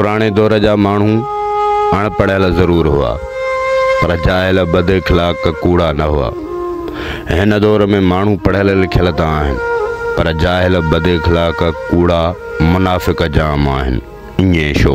पुराणे दौर जा माण्हू अणपढ़ियल ज़रूरु हुआ, पर जायल बद इख़लाक़ कूड़ा न हुआ। हिन दौर में माण्हू पढ़ियल लिखियल त आहिनि, पर जायल बद इख़लाक़ कूड़ा मुनाफ़िक़ जाम आहिनि। ईअं छो